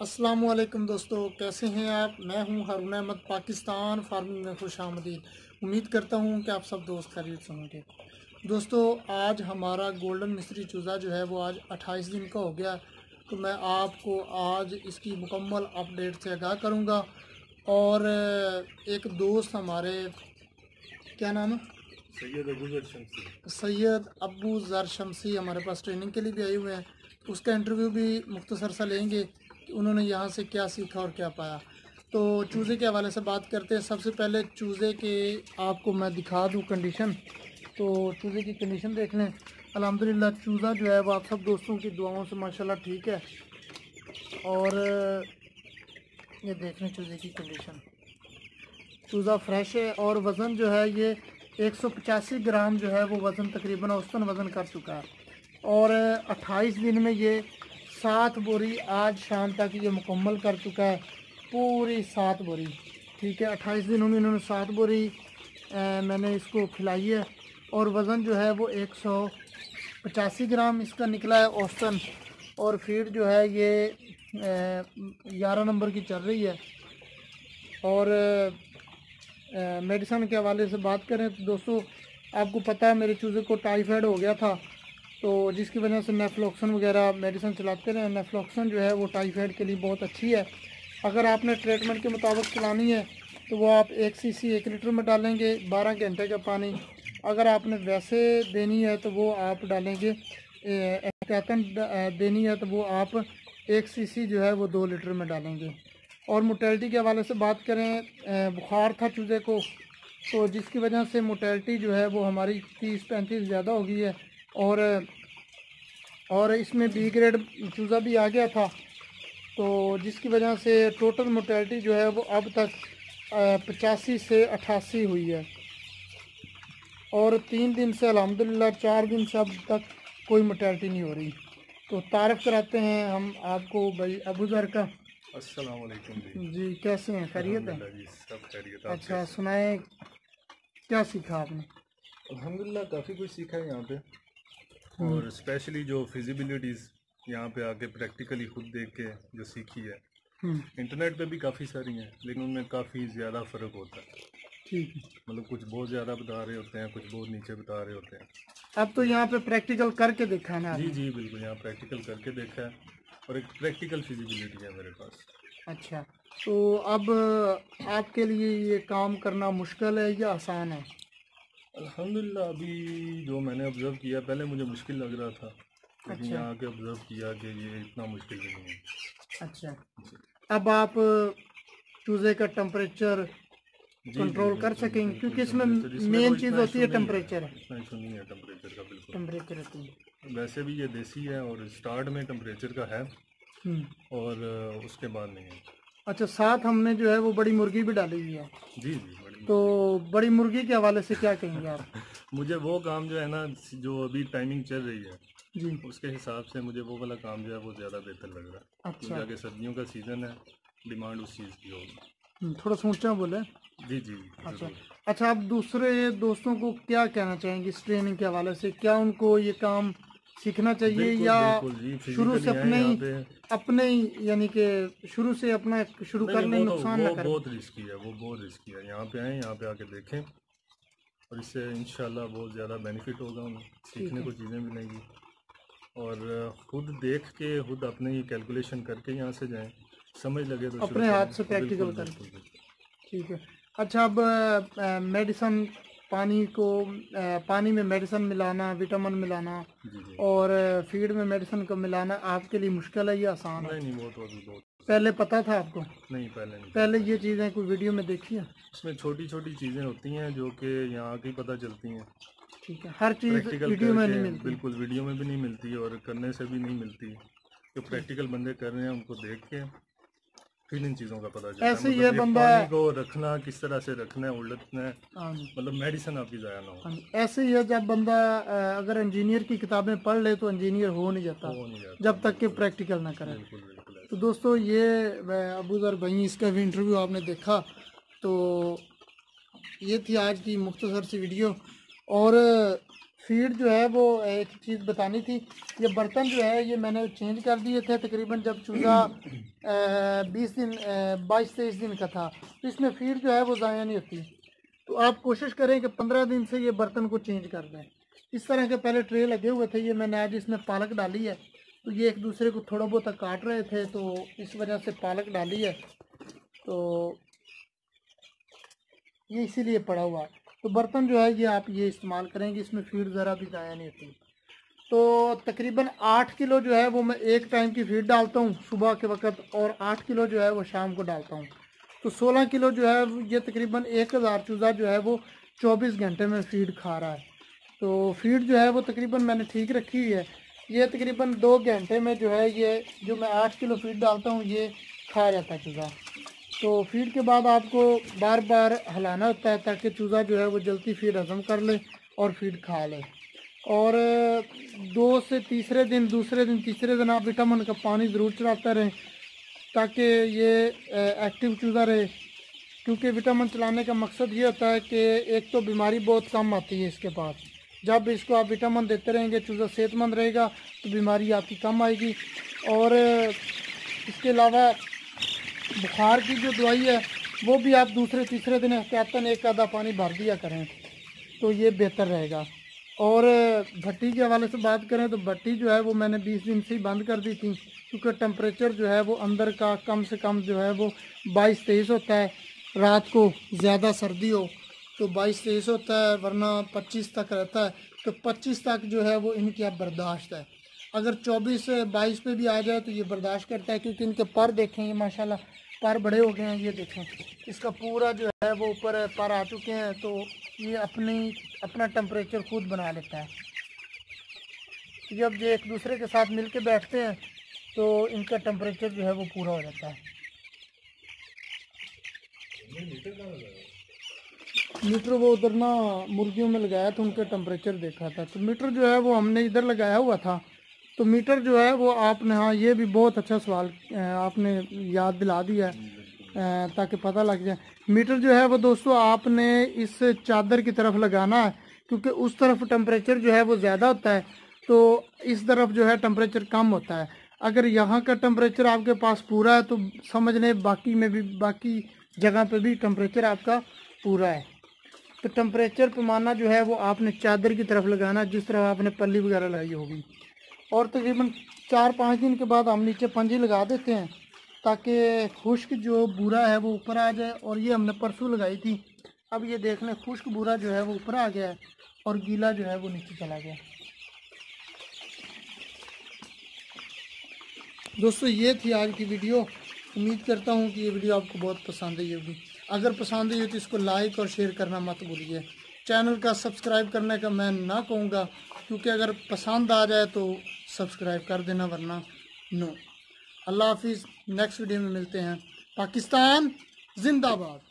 السلام علیکم دوستو کیسے ہیں آپ؟ میں ہوں ہارون احمد پاکستان فارمنگ میں خوش آمدید۔ امید کرتا ہوں کہ آپ سب دوست خرید سے ہوں گے۔ دوستو آج ہمارا گولڈن مصری چوزا جو ہے وہ آج اٹھائیس دن کا ہو گیا تو میں آپ کو آج اس کی مکمل اپڈیٹ سے آگاہ کروں گا۔ اور ایک دوست ہمارے کیا نام ہے؟ سید ابو ذر شمسی۔ سید ابو ذر شمسی ہمارے پاس ٹریننگ کے لیے بھی آئے ہوئے ہیں۔ اس کا انٹرویو بھی مختصر سا لیں گے۔ انہوں نے یہاں سے کیا سیکھا اور کیا پایا۔ تو چوزے کے حوالے سے بات کرتے ہیں۔ سب سے پہلے چوزے کے آپ کو میں دکھا دوں کنڈیشن تو چوزے کی کنڈیشن دیکھ لیں۔ الحمدللہ چوزا جو ہے وہ آپ سب دوستوں کی دعاؤں سے ماشاءاللہ ٹھیک ہے۔ اور یہ دیکھ لیں چوزے کی کنڈیشن چوزا فریش ہے اور وزن جو ہے یہ ایک سو پچاسی گرام جو ہے وہ وزن تقریباً اوسطن وزن کر چکا ہے۔ اور اٹھائیس دن میں یہ سات بوری آج شام تک یہ مکمل کر چکا ہے، پوری سات بوری۔ ٹھیک ہے، اٹھائیس دنوں میں انہوں نے سات بوری۔ میں نے اس کو کھلائی ہے اور وزن جو ہے وہ ایک سو پچاسی گرام اس کا نکلا ہے اوسطن اور فیڈ جو ہے یہ گیارہ نمبر کی چل رہی ہے۔ اور میڈیسن کے حوالے سے بات کریں تو دوستو، آپ کو پتہ ہے میرے چوزے کو ٹائیفائڈ ہو گیا تھا۔ تو جس کی وجہ سے نیفلوکسن وغیرہ میڈیسن چلاتے رہے نیفلوکسن جو ہے وہ ٹائیفائڈ کے لیے بہت اچھی ہے۔ اگر آپ نے ٹریٹمنٹ کے مطابق چلانی ہے تو وہ آپ ایک سی سی ایک لیٹر میں ڈالیں گے بارہ گھنٹے کا پانی۔ اگر آپ نے ویسے دینی ہے تو وہ آپ ڈالیں گے احتیاطاً دینی ہے تو وہ آپ ایک سی سی جو ہے وہ دو لیٹر میں ڈالیں گے۔ اور موٹیلٹی کے حوالے سے بات کریں بخار تھا چوزے کو۔ تو جس کی وجہ سے موٹیلٹی جو ہے وہ ہماری تیس پینتیس زیادہ ہو گئی ہے۔ اور اور اس میں بی گریڈ چوزا بھی آ گیا تھا۔ تو جس کی وجہ سے ٹوٹل موٹیلٹی جو ہے وہ اب تک پچاسی سے اٹھاسی ہوئی ہے۔ اور تین دن سے الحمدللہ چار دن سے اب تک کوئی موٹیلٹی نہیں ہو رہی۔ تو تعارف کراتے ہیں ہم آپ کو بھائی ابو ذر کا۔ السلام علیکم جی۔ جی کیسے ہیں؟ خیریت ہے جی سب خیریت اچھا سنائیں کیا سیکھا آپ نے؟ الحمدللہ کافی کچھ سیکھا ہے یہاں پہ۔ اور اسپیشلی جو فیزیبلٹیز یہاں پہ آ کے پریکٹیکلی خود دیکھ کے جو سیکھی ہے انٹرنیٹ پہ بھی کافی ساری ہیں لیکن ان میں کافی زیادہ فرق ہوتا ہے۔ ٹھیک ہے۔ مطلب کچھ بہت زیادہ بتا رہے ہوتے ہیں کچھ بہت نیچے بتا رہے ہوتے ہیں۔ اب تو یہاں پہ پریکٹیکل کر کے دیکھا ہے نا جی؟ جی بالکل یہاں پریکٹیکل کر کے دیکھا ہے۔ اور ایک پریکٹیکل فیزیبلٹی ہے میرے پاس۔ اچھا۔ تو اب آپ کے لیے یہ کام کرنا مشکل ہے یا آسان ہے؟ الحمدللہ ابھی جو میں نے آبزرو کیا پہلے مجھے مشکل لگ رہا تھا لیکن اچھا۔ یہاں آ کے آبزرو کیا کہ یہ اتنا مشکل نہیں ہے۔ اچھا۔ اب آپ چوزے کا ٹمپریچر جی، کنٹرول جی، کر سکیں بالکل کیونکہ اس میں مین چیز ہوتی ہے ٹمپریچر ہے ٹمپریچر کا بالکل۔ ٹمپریچر ہوتی ہے۔ ویسے بھی یہ دیسی ہے اور اسٹارٹ میں ٹمپریچر کا ہے۔ اور اس کے بعد نہیں ہے۔ اچھا ساتھ ہم نے جو ہے وہ بڑی مرغی بھی ڈالی ہوئی ہے۔ جی جی تو بڑی مرغی کے حوالے سے کیا کہیں گے آپ؟ مجھے وہ کام جو ہے نا جو ابھی ٹائمنگ چل رہی ہے جی۔ اس کے حساب سے مجھے وہ والا کام جو ہے وہ زیادہ بہتر لگ رہا ہے۔ اچھا۔ کیونکہ آگے سردیوں کا سیزن ہے ڈیمانڈ اس چیز کی ہوگی۔ تھوڑا سوچا بولے۔ جی جی اچھا۔ اچھا آپ دوسرے دوستوں کو کیا کہنا چاہیں گے اس ٹریننگ کے حوالے سے؟ کیا ان کو یہ کام سیکھنا چاہیے یا جی، شروع سے اپنے ہی۔ اپنے ہی یعنی کہ شروع سے اپنا شروع نہیں، کر لیں نقصان نہ کریں بہت رسکی ہے وہ بہت رسکی ہے یہاں پہ آئیں یہاں پہ آ کے دیکھیں اور اس سے انشاءاللہ بہت زیادہ بینیفٹ ہوگا انہیں سیکھنے کو چیزیں ملیں گی اور خود دیکھ کے خود اپنے ہی کیلکولیشن کر کے یہاں سے جائیں سمجھ لگے تو اپنے ہاتھ۔ سے بالکل، کریں۔ بالکل۔ ٹھیک ہے اچھا اب میڈیسن پانی کو پانی میں میڈیسن ملانا وٹامن ملانا جی جی۔ اور فیڈ میں میڈیسن کو ملانا آپ کے لیے مشکل ہے یا آسان ہے؟ پہلے پتہ تھا آپ کو؟ نہیں پہلے نہیں۔ پہلے یہ چیزیں کوئی ویڈیو میں دیکھی ہے اس میں چھوٹی چھوٹی چیزیں ہوتی ہیں جو کہ یہاں کی پتہ چلتی ہیں۔ ٹھیک ہے ہر چیز ویڈیو میں نہیں ملتی۔ بالکل ویڈیو میں بھی نہیں ملتی اور کرنے سے بھی نہیں ملتی۔ جو پریکٹیکل بندے کر رہے ہیں ان کو دیکھ کے پھر ان چیزوں کا پتہ چلتا ہے ایسے یہ بندہ- پانی کو رکھنا کس طرح سے رکھنا ہے الٹنا ہے مطلب میڈیسن آپ کی ضائع نہ ہو۔ ایسے ہی ہے جب بندہ اگر انجینئر کی کتابیں پڑھ لے تو انجینئر ہو نہیں جاتا جب تک کہ پریکٹیکل نہ کرے۔ تو دوستو یہ ابو ذر بھائی اس کا بھی انٹرویو آپ نے دیکھا تو یہ تھی آج کی مختصر سی ویڈیو اور فیڈ جو ہے وہ ایک چیز بتانی تھی، یہ برتن جو ہے یہ میں نے چینج کر دیے تھے تقریباً جب چوزا بیس دن بائیس تیئیس دن کا تھا۔ تو اس میں فیڈ جو ہے وہ ضائع نہیں ہوتی۔ تو آپ کوشش کریں کہ پندرہ دن سے یہ برتن کو چینج کر دیں۔ اس طرح کے پہلے ٹرے لگے ہوئے تھے، یہ میں نے آج اس میں پالک ڈالی ہے۔ تو یہ ایک دوسرے کو تھوڑا بہت کاٹ رہے تھے، تو اس وجہ سے پالک ڈالی ہے۔ تو یہ اسی لیے پڑا ہوا۔ ہے تو برتن جو ہے یہ آپ یہ استعمال کریں گے، اس میں فیڈ ذرا بھی ضائع نہیں ہوتی۔ تو تقریباً آٹھ کلو جو ہے وہ میں ایک ٹائم کی فیڈ ڈالتا ہوں صبح کے وقت، اور آٹھ کلو جو ہے وہ شام کو ڈالتا ہوں۔ تو سولہ کلو جو ہے یہ تقریباً ایک ہزار چوزہ جو ہے وہ چوبیس گھنٹے میں فیڈ کھا رہا ہے۔ تو فیڈ جو ہے وہ تقریباً میں نے ٹھیک رکھی ہوئی ہے۔ یہ تقریباً دو گھنٹے میں جو ہے یہ جو میں آٹھ کلو فیڈ ڈالتا ہوں، یہ کھا جاتا ہے چوزہ۔ تو فیڈ کے بعد آپ کو بار بار ہلانا ہوتا ہے تاکہ چوزہ جو ہے وہ جلدی فیڈ ہضم کر لے اور فیڈ کھا لے۔ اور دو سے تیسرے دن، دوسرے دن، تیسرے دن آپ وٹامن کا پانی ضرور چلاتے رہیں تاکہ یہ ایکٹیو چوزہ رہے۔ کیونکہ وٹامن چلانے کا مقصد یہ ہوتا ہے کہ ایک تو بیماری بہت کم آتی ہے اس کے پاس جب اس کو آپ وٹامن دیتے رہیں گے چوزہ صحت مند رہے گا تو بیماری آپ کی کم آئے گی۔ اور اس کے علاوہ بخار کی جو دوائی ہے، وہ بھی آپ دوسرے، تیسرے دن احتیاطاً ایک آدھا پانی بھر دیا کریں تو یہ بہتر رہے گا۔ اور بھٹی کے حوالے سے بات کریں تو بھٹی جو ہے وہ میں نے بیس دن سے ہی بند کر دی تھی، کیونکہ ٹمپریچر جو ہے وہ اندر کا کم سے کم جو ہے وہ بائیس، تیئیس ہوتا ہے۔ رات کو زیادہ سردی ہو تو بائیس، تیئیس ہوتا ہے، ورنہ پچیس تک رہتا ہے۔ تو پچیس تک جو ہے وہ ان کی اب برداشت ہے۔ اگر چوبیس، بائیس پہ بھی آ جائے تو یہ برداشت کرتا ہے، کیونکہ ان کے پر دیکھیں یہ ماشاءاللہ۔ پر بڑے ہو گئے ہیں، یہ دیکھیں۔ اس کا پورا جو ہے وہ اوپر پر آ چکے ہیں، تو یہ اپنی، اپنا ٹمپریچر خود بنا لیتا ہے۔ جب یہ ایک دوسرے کے ساتھ مل کے بیٹھتے ہیں، تو ان کا ٹمپریچر جو ہے وہ پورا ہو جاتا ہے۔ میٹر وہ ادھر نا مرغیوں میں لگایا تھا، ان کا ٹمپریچر دیکھا تھا۔ تو میٹر جو ہے وہ ہم نے ادھر لگایا ہوا تھا۔ تو میٹر جو ہے وہ آپ نے ہاں یہ بھی بہت اچھا سوال آپ نے یاد دلا دیا ہے تاکہ پتہ لگ جائے۔ میٹر جو ہے وہ دوستو، آپ نے اس چادر کی طرف لگانا ہے، کیونکہ اس طرف ٹمپریچر جو ہے وہ زیادہ ہوتا ہے، تو اس طرف جو ہے ٹمپریچر کم ہوتا ہے۔ اگر یہاں کا ٹمپریچر آپ کے پاس پورا ہے، تو سمجھ لیں باقی میں بھی باقی جگہ پہ بھی ٹمپریچر آپ کا پورا ہے۔ تو ٹمپریچر پیمانہ جو ہے وہ آپ نے چادر کی طرف لگانا، جس طرح آپ نے پلی وغیرہ لگائی ہوگی۔ اور تقریباً چار پانچ دن کے بعد ہم نیچے پنجی لگا دیتے ہیں تاکہ خشک جو بورا ہے وہ اوپر آ جائے اور یہ ہم نے پرسوں لگائی تھی۔ اب یہ دیکھ لیں، خشک بورا جو ہے وہ اوپر آ گیا ہے اور گیلا جو ہے وہ نیچے چلا گیا دوستو، یہ تھی آج کی ویڈیو۔ امید کرتا ہوں کہ یہ ویڈیو آپ کو بہت پسند آئی ہوگی۔ اگر پسند آئی ہو تو اس کو لائک اور شیئر کرنا مت بھولیے۔ چینل کا سبسکرائب کرنے کا میں نہ کہوں گا۔ کیونکہ اگر پسند آ جائے تو سبسکرائب کر دینا ورنہ نو۔ اللہ حافظ نیکسٹ ویڈیو میں ملتے ہیں۔ پاکستان زندہ باد۔